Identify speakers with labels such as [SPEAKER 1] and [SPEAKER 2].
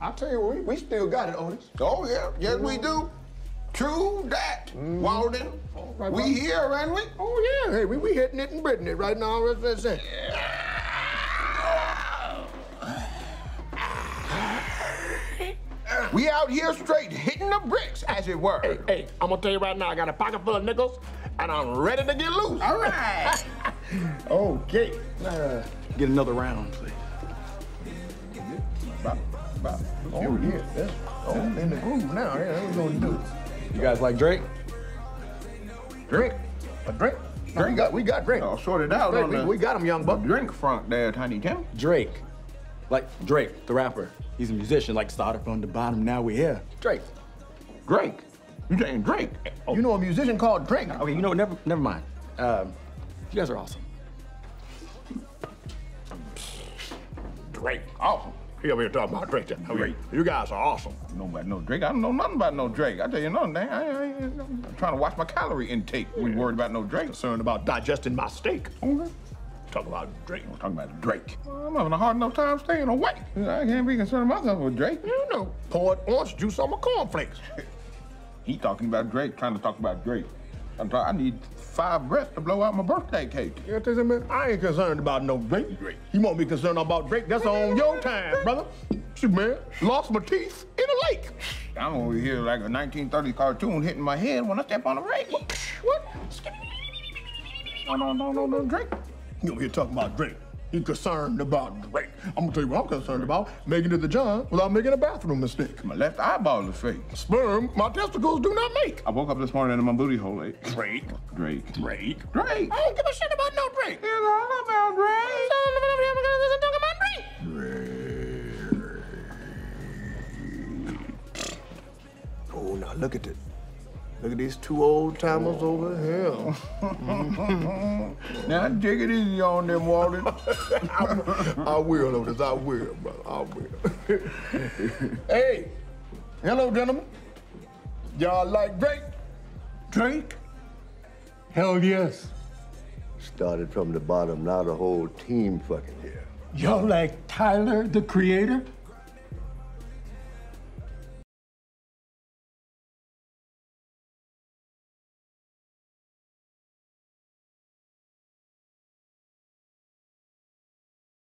[SPEAKER 1] I tell you we, we still got it, Otis.
[SPEAKER 2] Oh, yeah. Yes, we do. True that, Walden.
[SPEAKER 1] right,
[SPEAKER 2] we
[SPEAKER 1] right.
[SPEAKER 2] here, ain't we?
[SPEAKER 1] Oh, yeah. Hey, we, we hitting it and Brittany it right now. That's, that's it.
[SPEAKER 2] We out here straight hitting the bricks, as it were.
[SPEAKER 1] Hey, hey, I'm gonna tell you right now, I got a pocket full of nickels, and I'm ready to get loose.
[SPEAKER 2] All right.
[SPEAKER 1] Okay. Uh, get another round, please.
[SPEAKER 2] About.
[SPEAKER 1] Oh, yeah. That's, oh, in the groove now. Yeah, what we gonna do?
[SPEAKER 3] You guys like Drake?
[SPEAKER 1] Drink. A drink? We got, we got drink.
[SPEAKER 2] Oh, sort it out on
[SPEAKER 1] we,
[SPEAKER 2] the
[SPEAKER 1] we got him, young buck.
[SPEAKER 2] drink front there, Tiny Tim.
[SPEAKER 3] Drake. Like Drake, the rapper. He's a musician, like started from the bottom, now we're here. Drake.
[SPEAKER 2] Drake. You saying Drake?
[SPEAKER 1] You know a musician called Drake?
[SPEAKER 3] Okay, you know, what, never never mind. Um, you guys are awesome.
[SPEAKER 1] Drake. Awesome. He over here talking about Drake. Yeah. You guys are awesome.
[SPEAKER 2] know no Drake. I don't know nothing about no Drake. I tell you nothing, dang. I, I, I'm trying to watch my calorie intake. We worried about no Drake.
[SPEAKER 1] Concerned about digesting my steak.
[SPEAKER 2] Okay.
[SPEAKER 1] Talk about Drake.
[SPEAKER 2] We're talking about Drake. I'm having a hard enough time staying awake. I can't be concerned myself with Drake.
[SPEAKER 1] You know, poured orange juice on my cornflakes.
[SPEAKER 2] He talking about Drake, trying to talk about Drake. I need five breaths to blow out my birthday cake.
[SPEAKER 1] You know what I'm man? I ain't concerned about no Drake. Drake. You won't be concerned about Drake. That's on your time, brother. Shoot, man. Lost my teeth in a lake.
[SPEAKER 2] I'm over here like a 1930 cartoon hitting my head when I step on a rake.
[SPEAKER 1] What?
[SPEAKER 2] No, no, no, no, no, Drake.
[SPEAKER 1] You over here talking about Drake. He concerned about Drake. I'm gonna tell you what I'm concerned about. Making it to John without making a bathroom mistake.
[SPEAKER 2] My left eyeball is fake.
[SPEAKER 1] Sperm, my testicles do not make.
[SPEAKER 2] I woke up this morning and my booty hole ache.
[SPEAKER 1] Drake.
[SPEAKER 2] Drake.
[SPEAKER 1] Drake.
[SPEAKER 2] Drake.
[SPEAKER 1] I don't give a shit about no Drake.
[SPEAKER 2] It's all about Drake. Drake.
[SPEAKER 1] Oh, now look at it. Look at these two old timers over here.
[SPEAKER 2] Now take it easy on them, Walden.
[SPEAKER 1] I will, Otis. I will, brother. I will. hey, hello, gentlemen. Y'all like drink?
[SPEAKER 2] Drink?
[SPEAKER 4] Hell yes.
[SPEAKER 5] Started from the bottom, now the whole team fucking here.
[SPEAKER 4] Y'all like Tyler, the creator?